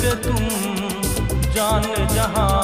के तुम जान जहाँ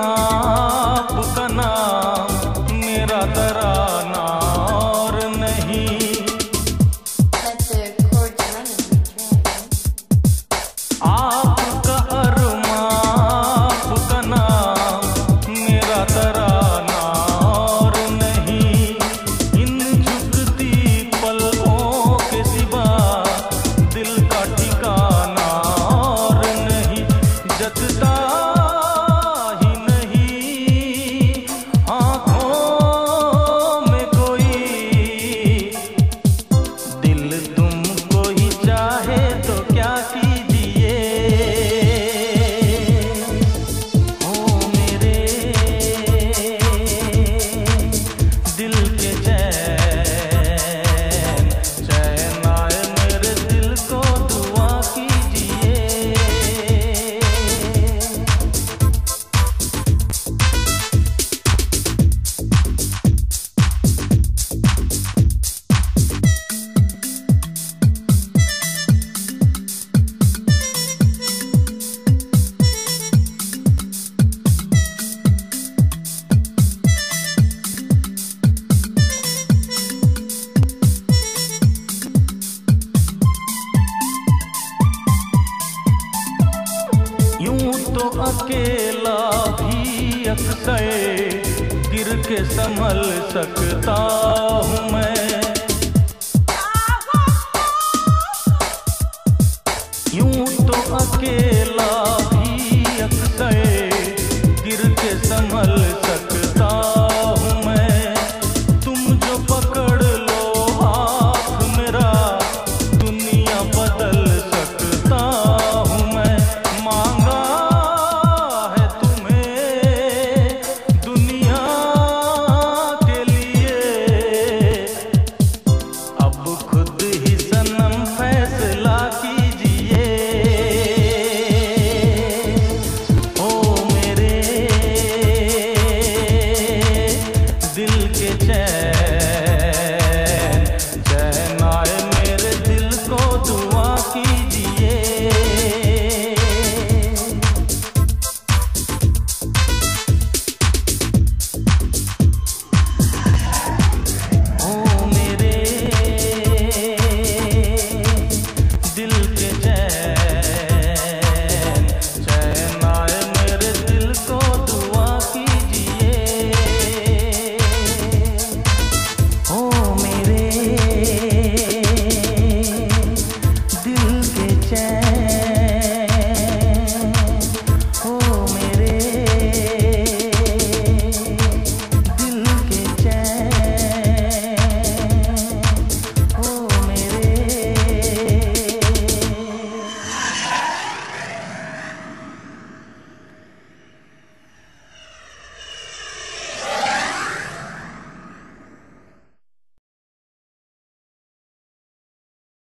नाम आपका नाम अकेला भी अक्सर गिर के संभल सकता हूँ मैं। यूँ तो अकेला